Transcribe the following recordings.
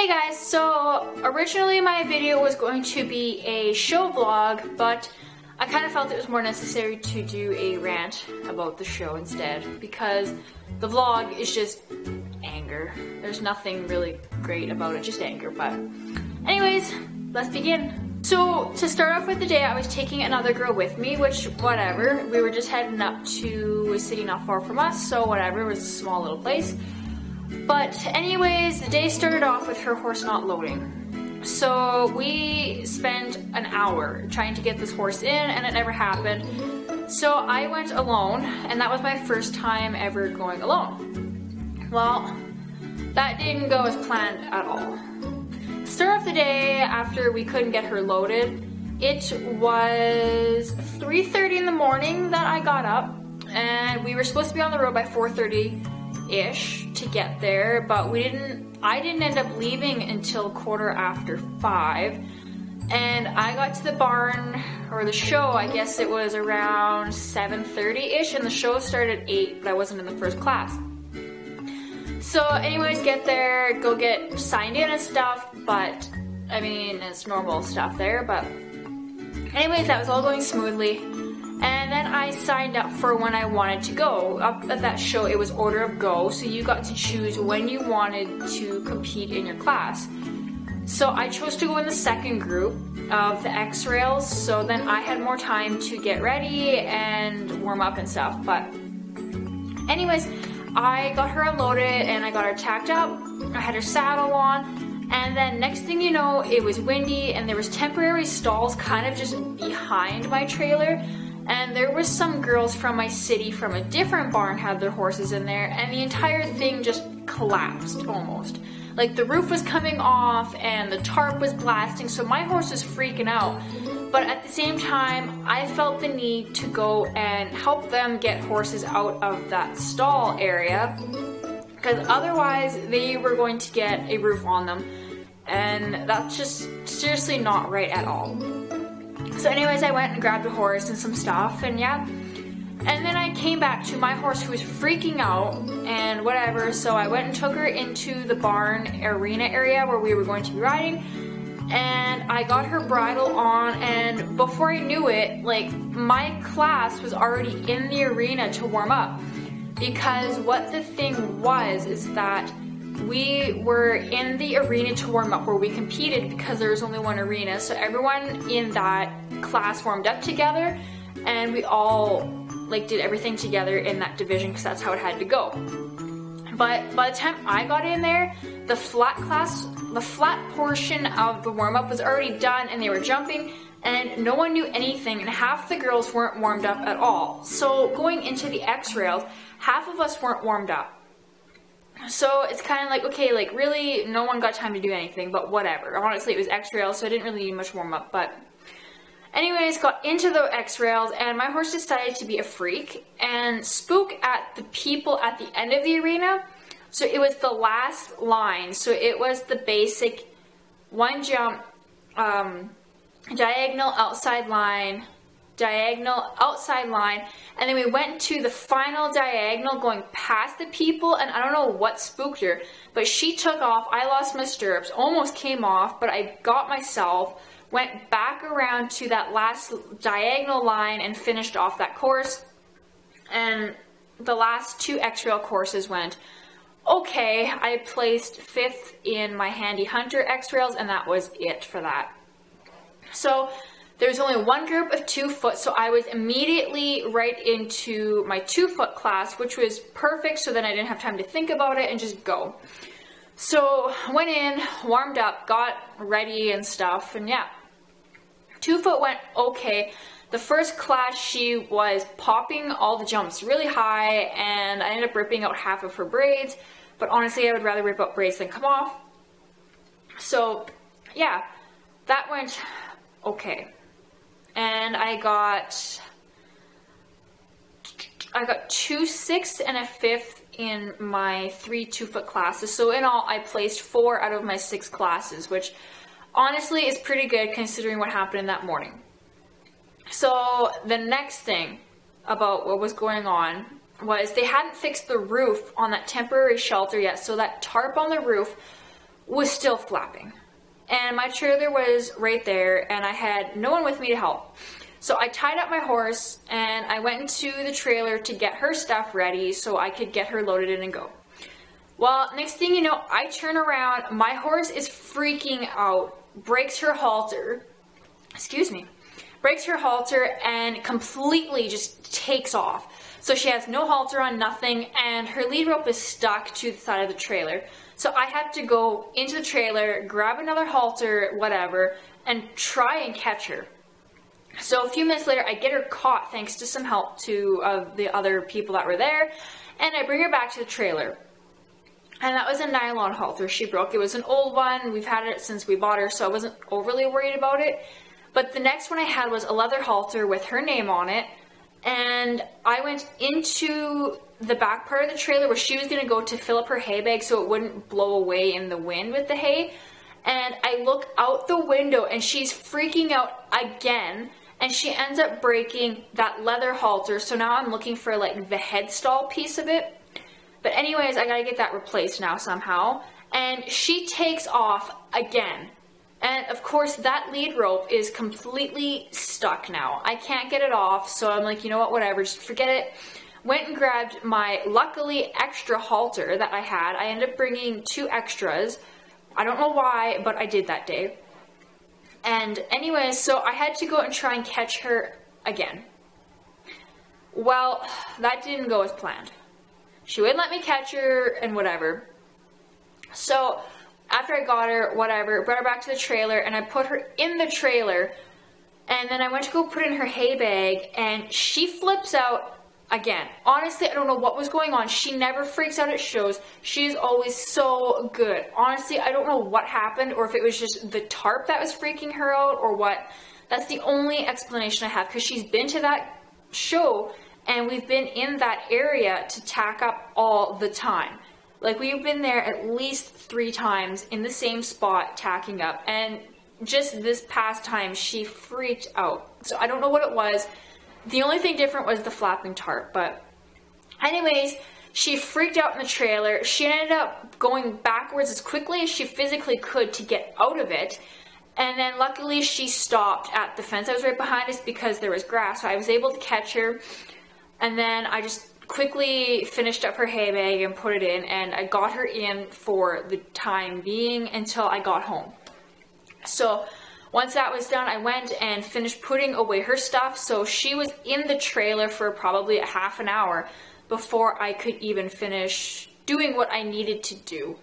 Hey guys, so originally my video was going to be a show vlog, but I kind of felt it was more necessary to do a rant about the show instead because the vlog is just anger. There's nothing really great about it, just anger, but anyways, let's begin. So to start off with the day, I was taking another girl with me, which whatever. We were just heading up to a city not far from us, so whatever, it was a small little place. But anyways, the day started off with her horse not loading. So we spent an hour trying to get this horse in and it never happened. So I went alone and that was my first time ever going alone. Well, that didn't go as planned at all. Start off the day after we couldn't get her loaded, it was 3.30 in the morning that I got up and we were supposed to be on the road by 4.30 ish to get there, but we didn't. I didn't end up leaving until quarter after five, and I got to the barn or the show. I guess it was around 7:30 ish, and the show started at eight, but I wasn't in the first class. So, anyways, get there, go get signed in and stuff, but I mean, it's normal stuff there, but anyways, that was all going smoothly. And then I signed up for when I wanted to go. Up at that show, it was order of go, so you got to choose when you wanted to compete in your class. So I chose to go in the second group of the X Rails, so then I had more time to get ready and warm up and stuff. But, anyways, I got her unloaded and I got her tacked up. I had her saddle on, and then next thing you know, it was windy and there was temporary stalls kind of just behind my trailer and there was some girls from my city from a different barn had their horses in there and the entire thing just collapsed almost. Like the roof was coming off and the tarp was blasting so my horse was freaking out. But at the same time i felt the need to go and help them get horses out of that stall area because otherwise they were going to get a roof on them. And that's just seriously not right at all so anyways, I went and grabbed a horse and some stuff, and yeah. And then I came back to my horse who was freaking out and whatever. So I went and took her into the barn arena area where we were going to be riding. And I got her bridle on, and before I knew it, like my class was already in the arena to warm up. Because what the thing was is that we were in the arena to warm up where we competed because there was only one arena. So everyone in that class warmed up together and we all like did everything together in that division because that's how it had to go. But by the time I got in there, the flat class, the flat portion of the warm up was already done and they were jumping and no one knew anything and half the girls weren't warmed up at all. So going into the X rails, half of us weren't warmed up. So it's kind of like, okay, like really no one got time to do anything, but whatever. Honestly, it was X rails, so I didn't really need much warm up, but Anyways, got into the X-Rails and my horse decided to be a freak and spook at the people at the end of the arena. So it was the last line. So it was the basic one jump, um, diagonal outside line, diagonal outside line, and then we went to the final diagonal going past the people, and I don't know what spooked her, but she took off. I lost my stirrups, almost came off, but I got myself went back around to that last diagonal line and finished off that course. And the last two X-Rail courses went okay. I placed fifth in my Handy Hunter X-Rails and that was it for that. So there's only one group of two foot, so I was immediately right into my two foot class, which was perfect so then I didn't have time to think about it and just go. So went in, warmed up, got ready and stuff, and yeah, Two foot went okay. The first class, she was popping all the jumps really high, and I ended up ripping out half of her braids. But honestly, I would rather rip out braids than come off. So, yeah, that went okay. And I got I got two sixths and a fifth in my three two foot classes. So in all, I placed four out of my six classes, which honestly is pretty good considering what happened that morning. So the next thing about what was going on was they hadn't fixed the roof on that temporary shelter yet, so that tarp on the roof was still flapping. And my trailer was right there, and I had no one with me to help. So I tied up my horse and I went into the trailer to get her stuff ready so I could get her loaded in and go. Well, next thing you know, I turn around, my horse is freaking out, breaks her halter, excuse me, breaks her halter and completely just takes off. So she has no halter on, nothing, and her lead rope is stuck to the side of the trailer. So I had to go into the trailer, grab another halter, whatever, and try and catch her. So a few minutes later, I get her caught thanks to some help to uh, the other people that were there, and I bring her back to the trailer. And that was a nylon halter she broke. It was an old one. We've had it since we bought her, so I wasn't overly worried about it. But the next one I had was a leather halter with her name on it. And I went into the back part of the trailer where she was going to go to fill up her hay bag so it wouldn't blow away in the wind with the hay. And I look out the window and she's freaking out again and she ends up breaking that leather halter. So now I'm looking for like the headstall piece of it. But anyways, I gotta get that replaced now somehow. And she takes off again. And of course that lead rope is completely stuck now. I can't get it off, so I'm like, you know what, whatever, just forget it. Went and grabbed my luckily extra halter that I had. I ended up bringing two extras. I don't know why, but I did that day. And anyway, so I had to go and try and catch her again. Well, that didn't go as planned. She wouldn't let me catch her and whatever. So after I got her, whatever, brought her back to the trailer and I put her in the trailer and then I went to go put in her hay bag and she flips out again. Honestly, I don't know what was going on. She never freaks out at shows. She's always so good. Honestly, I don't know what happened or if it was just the tarp that was freaking her out or what. That's the only explanation I have because she's been to that show and we've been in that area to tack up all the time. Like we've been there at least three times in the same spot tacking up and just this past time she freaked out. So I don't know what it was. The only thing different was the flapping tarp, but anyways, she freaked out in the trailer. She ended up going backwards as quickly as she physically could to get out of it. And then luckily she stopped at the fence. I was right behind us because there was grass, so I was able to catch her. And then I just quickly finished up her hay bag and put it in and I got her in for the time being until I got home. So once that was done, I went and finished putting away her stuff. So she was in the trailer for probably a half an hour before I could even finish doing what I needed to do.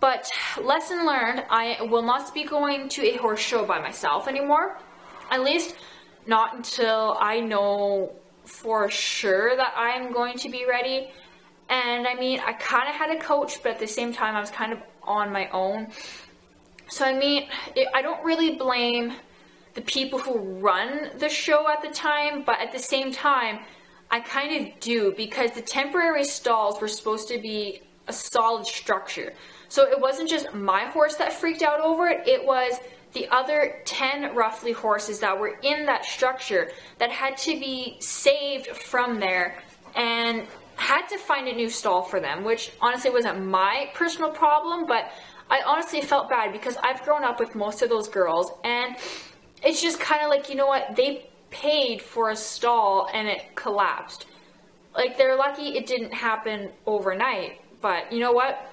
But lesson learned, I will not be going to a horse show by myself anymore. At least not until I know for sure that I'm going to be ready. And I mean, I kind of had a coach, but at the same time, I was kind of on my own. So I mean, it, I don't really blame the people who run the show at the time, but at the same time, I kind of do because the temporary stalls were supposed to be a solid structure. So it wasn't just my horse that freaked out over it, it was the other 10 roughly horses that were in that structure that had to be saved from there and had to find a new stall for them, which honestly wasn't my personal problem, but I honestly felt bad because I've grown up with most of those girls and it's just kind of like, you know what, they paid for a stall and it collapsed. Like they're lucky it didn't happen overnight, but you know what?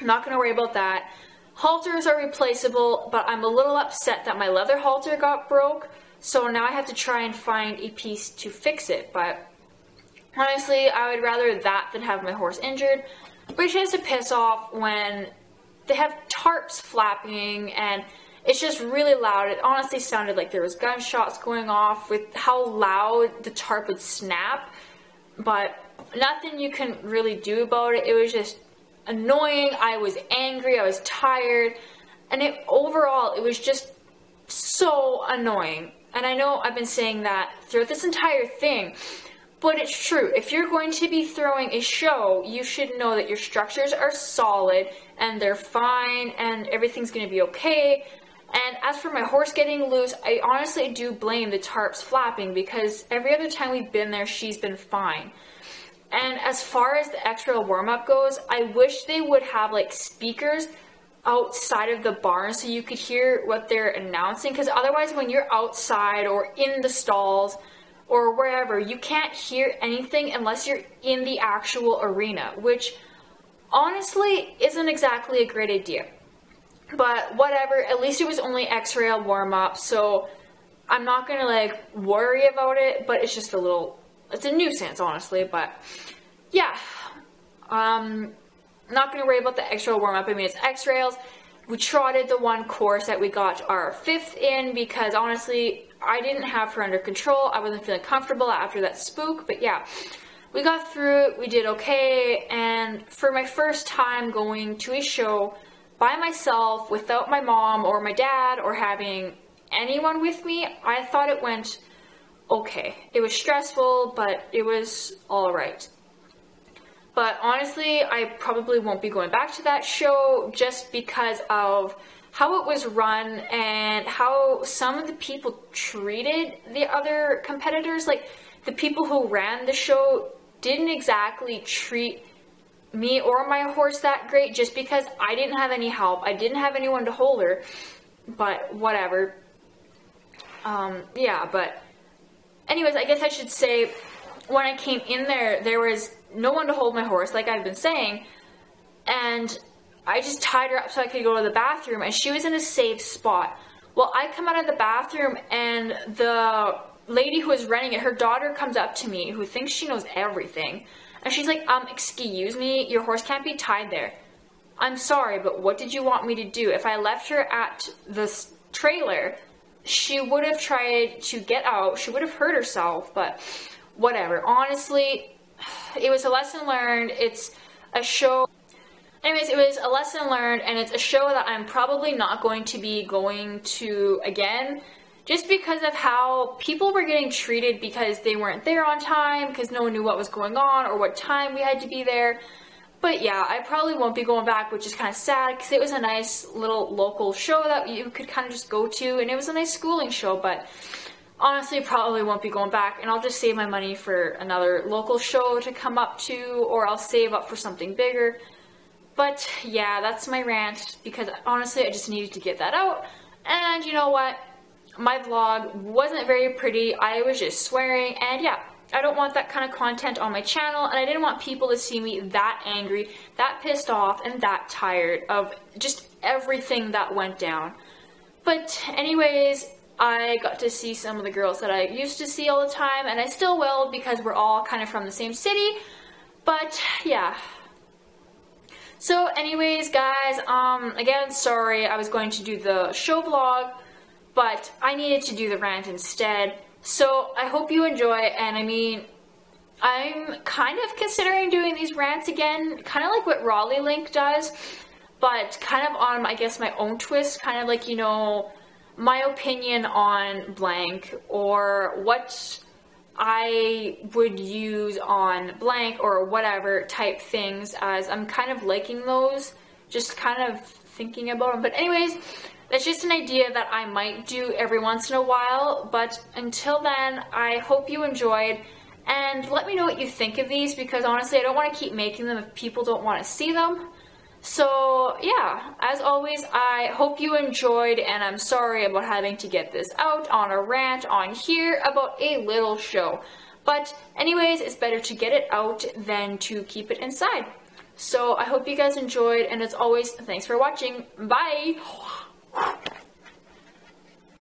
I'm not going to worry about that. Halters are replaceable, but I'm a little upset that my leather halter got broke, so now I have to try and find a piece to fix it, but honestly, I would rather that than have my horse injured, which is to piss off when they have tarps flapping and it's just really loud. It honestly sounded like there was gunshots going off with how loud the tarp would snap, but nothing you can really do about it. It was just annoying. I was angry. I was tired. And it overall, it was just so annoying. And I know I've been saying that throughout this entire thing, but it's true. If you're going to be throwing a show, you should know that your structures are solid and they're fine and everything's going to be okay. And as for my horse getting loose, I honestly do blame the tarps flapping because every other time we've been there, she's been fine. And as far as the extra warm up goes, I wish they would have like speakers outside of the barn so you could hear what they're announcing. Because otherwise when you're outside or in the stalls or wherever you can't hear anything unless you're in the actual arena which honestly isn't exactly a great idea. But whatever at least it was only x-rail warm-up so i'm not gonna like worry about it but it's just a little it's a nuisance honestly but yeah um not going to worry about the X-Rail warm-up. I mean, it's X-Rails. We trotted the one course that we got our fifth in because honestly, I didn't have her under control. I wasn't feeling comfortable after that spook, but yeah. We got through it, we did okay, and for my first time going to a show by myself without my mom or my dad or having anyone with me, I thought it went okay. It was stressful, but it was alright. But honestly, I probably won't be going back to that show just because of how it was run and how some of the people treated the other competitors. Like, the people who ran the show didn't exactly treat me or my horse that great just because I didn't have any help. I didn't have anyone to hold her. But whatever. Um, yeah, but anyways, I guess I should say when I came in there, there was no one to hold my horse, like I've been saying, and I just tied her up so I could go to the bathroom, and she was in a safe spot. Well, I come out of the bathroom, and the lady who was running it, her daughter comes up to me, who thinks she knows everything, and she's like, um, excuse me, your horse can't be tied there. I'm sorry, but what did you want me to do? If I left her at the trailer, she would have tried to get out, she would have hurt herself, but whatever. Honestly, it was a lesson learned. It's a show. Anyways, it was a lesson learned, and it's a show that I'm probably not going to be going to again just because of how people were getting treated because they weren't there on time, because no one knew what was going on or what time we had to be there. But yeah, I probably won't be going back, which is kind of sad because it was a nice little local show that you could kind of just go to, and it was a nice schooling show, but honestly probably won't be going back and I'll just save my money for another local show to come up to or I'll save up for something bigger. But yeah, that's my rant because honestly I just needed to get that out. And you know what? My vlog wasn't very pretty. I was just swearing and yeah, I don't want that kind of content on my channel and I didn't want people to see me that angry, that pissed off, and that tired of just everything that went down. But anyways, I got to see some of the girls that I used to see all the time, and I still will because we're all kind of from the same city. But yeah. So anyways, guys, um, again, sorry, I was going to do the show vlog, but I needed to do the rant instead. So I hope you enjoy, and I mean, I'm kind of considering doing these rants again, kind of like what Raleigh Link does, but kind of on, I guess, my own twist, kind of like, you know, my opinion on blank or what I would use on blank or whatever type things as I'm kind of liking those, just kind of thinking about them. But anyways, that's just an idea that I might do every once in a while. But until then, I hope you enjoyed. And let me know what you think of these because honestly, I don't want to keep making them if people don't want to see them. So yeah, as always, I hope you enjoyed and I'm sorry about having to get this out on a rant on here about a little show. But anyways, it's better to get it out than to keep it inside. So I hope you guys enjoyed and as always, thanks for watching. Bye! Whew.